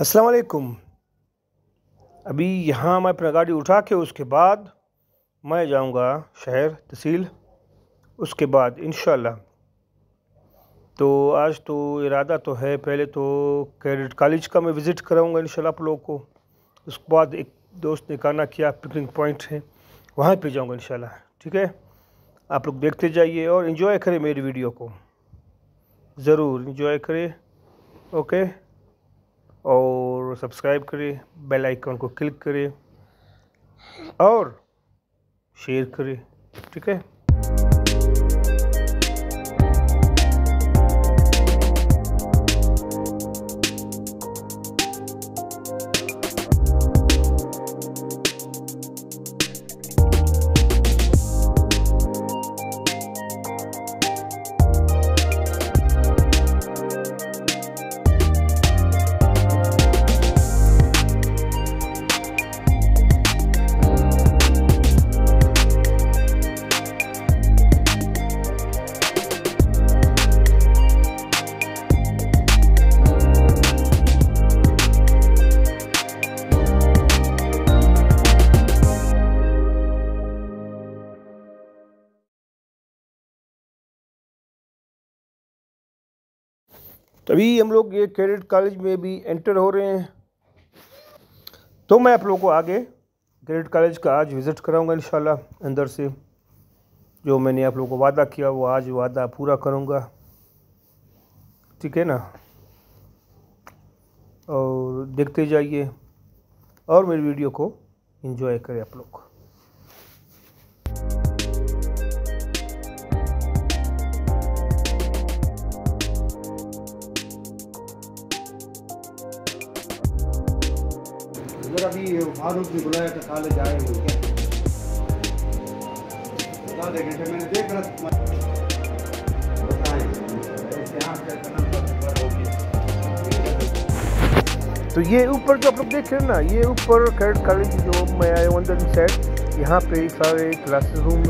अस्सलाम वालेकुम अभी यहाँ मैं अपना गाड़ी उठा के उसके बाद मैं जाऊँगा शहर तहसील, उसके बाद इन तो आज तो इरादा तो है, पहले तो कैडेट कॉलेज का मैं विज़िट कराऊँगा इन आप लोगों को। उसके बाद एक दोस्त ने कहना किया पिकनिक पॉइंट है, वहाँ पे जाऊँगा इन ठीक है? आप लोग देखते जाइए और इन्जॉय करें मेरी वीडियो को। ज़रूर इन्जॉय करें, ओके? और सब्सक्राइब करें बेल आइकन को क्लिक करें और शेयर करें ठीक है? तभी हम लोग ये कैडेट कॉलेज में भी एंटर हो रहे हैं। तो मैं आप लोगों को आगे कैडेट कॉलेज का आज विज़िट कराऊँगा इन अंदर से। जो मैंने आप लोगों को वादा किया, वो आज वादा पूरा करूँगा। ठीक है ना? और देखते जाइए और मेरी वीडियो को इन्जॉय करें आप लोग। उधर अभी फारूक ने बुलाया था कॉलेज आए हुए क्या? आधे घंटे मैंने देख रहा तो ये ऊपर जो आप लोग देख रहे हैं ना ये ऊपर कैड कॉलेज जो मैं आया हूँ अंदर साइड यहाँ पे सारे क्लासेस रूम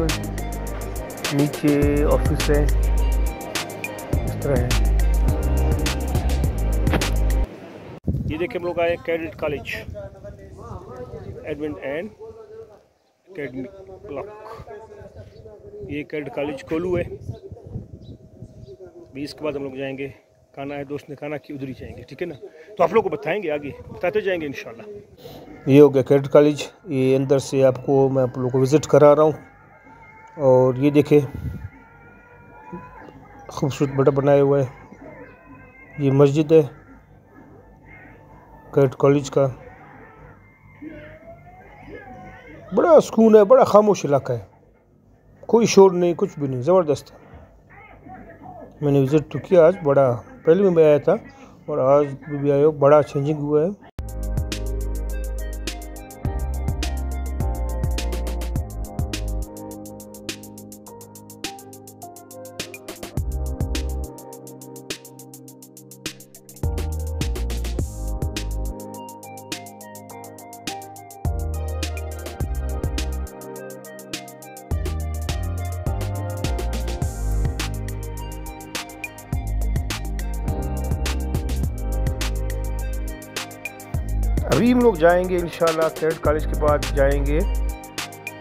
नीचे ऑफ़िस है इस तरह है। ये देखिए हम लोग आए cadet college admin and academic block ये कैड कॉलेज कोलू है। बीस के बाद हम लोग जाएँगे। खाना है, दोस्त ने खाना की उधर ही जाएँगे, ठीक है ना? तो आप लोग को बताएँगे आगे। बताते जाएँगे इन ये हो गया कैड कॉलेज ये अंदर से आपको मैं आप लोगों को विज़िट करा रहा हूँ। और ये देखे खूबसूरत बड़ा बनाया हुआ है। ये मस्जिद है। कैट कॉलेज का। बड़ा सुकून है, बड़ा खामोश इलाका है। कोई शोर नहीं, कुछ भी नहीं, ज़बरदस्त है। मैंने विज़िट तो किया, आज बड़ा, पहले भी मैं आया था, और आज भी आया हो, बड़ा चेंजिंग हुआ है। अभी हम लोग जाएँगे इन कैड कॉलेज के बाद जाएँगे।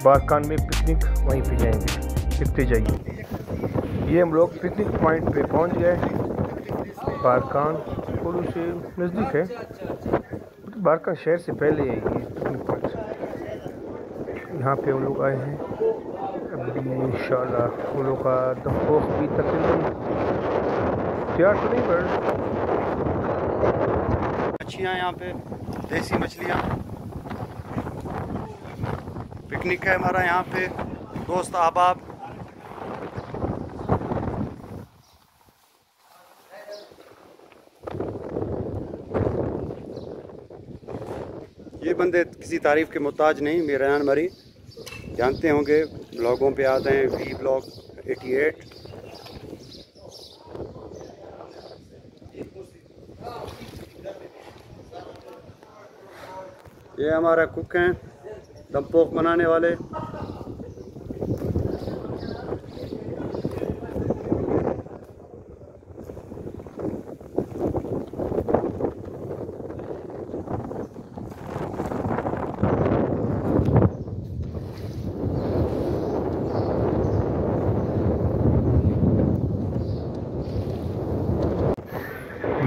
बारकान में पिकनिक, वहीं पे जाएँगे। दिखते जाइए। ये हम लोग पिकनिक पॉइंट पे पहुँच गए। बारकान कोलू से नज़दीक है। बारकान शहर से पहले है ये पिकनिक पॉइंट। यहाँ पे हम लोग आए हैं। अभी इन हम का दफोख भी तकरीबन तैयार तो नहीं पर मच्छियाँ यहाँ पे, देसी मछलियाँ। पिकनिक है हमारा यहाँ पे, दोस्त अहबाब। ये बंदे किसी तारीफ़ के मोहताज नहीं, मेरा मरी। जानते होंगे, ब्लॉगों पे आते हैं वी ब्लॉग 88 ये हमारा कुक हैं, दम पोक बनाने वाले।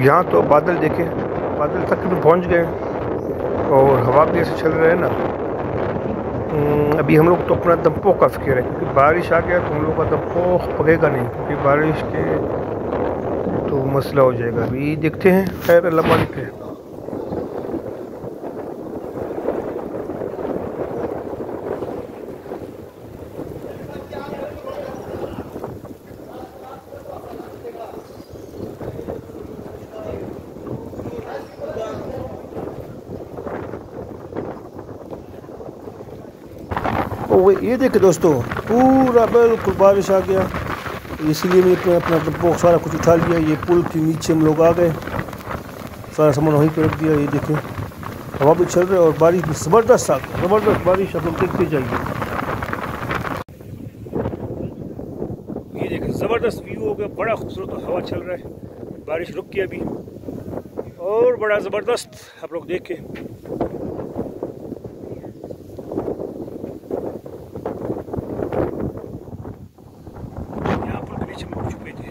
यहाँ तो बादल देखे, बादल तक भी पहुँच गए। और हवा भी ऐसे चल रहे हैं ना। हम्म, अभी हम लोग तो अपना दम्पो का फ़िक्र है क्योंकि बारिश आ गया तो हम लोग का दम्पो पकेगा नहीं क्योंकि बारिश के तो मसला हो जाएगा। अभी देखते हैं खैर अल्लाह मालिक है ये देखे दोस्तों, पूरा बिल्कुल बारिश आ गया। इसीलिए मैंने अपना डब्बो सारा कुछ उठा लिया। ये पुल के नीचे हम लोग आ गए। सारा सामान वहीं पर रख दिया। ये देखें, हवा भी चल रहा है और बारिश भी ज़बरदस्त आ गई। ज़बरदस्त बारिश आप लोग देखते जाइए। ये देखें, ज़बरदस्त व्यू हो गया। बड़ा खूबसूरत हवा चल रहा है। बारिश रुक गई अभी। और बड़ा ज़बरदस्त, आप लोग देखें यहाँ पर नीचे में छुपे थे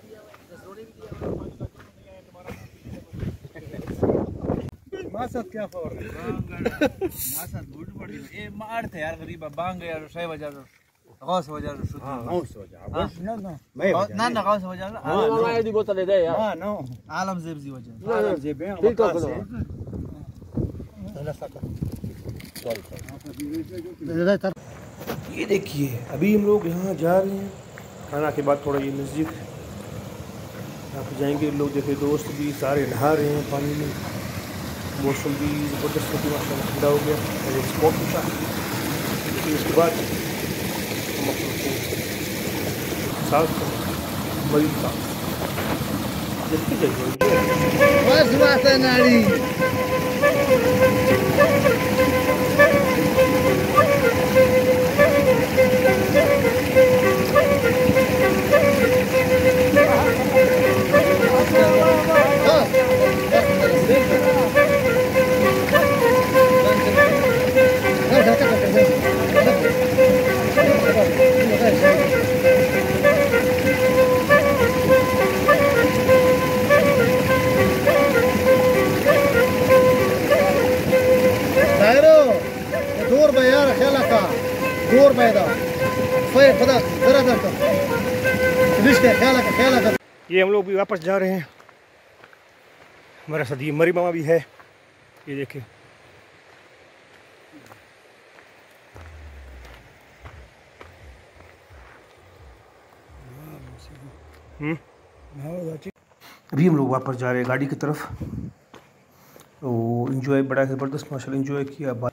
मासात क्या फवर गुड पड़ी ए मार थे यार गरीब. बांग यार गौस शुद्ध. ना ना. ना ना Ghaus não. di botar ideia. Ah, não. आलम वजह uma Fica classe. ये देखिए अभी हम लोग यहाँ जा रहे हैं। खाना के बाद थोड़ा ये मस्जिद यहाँ पे जाएँगे लोग देखे दोस्त भी सारे नहा रहे हैं पानी में। मौसम भी ज़बरदस्त होगी माशा ठंडा हो गया और एक स्पॉट भी था फिर उसके बाद हम अपने साथ मरीज़ का देखते जाइए बस बात है नारी ये हम लोग भी वापस जा रहे हैं। हमारा सदी मरी मामा भी है। ये देखिए। हम्म। अभी हम लोग वापस जा रहे हैं गाड़ी की तरफ़। तो इन्जॉय बड़ा ज़बरदस्त माशा इन्जॉय किया।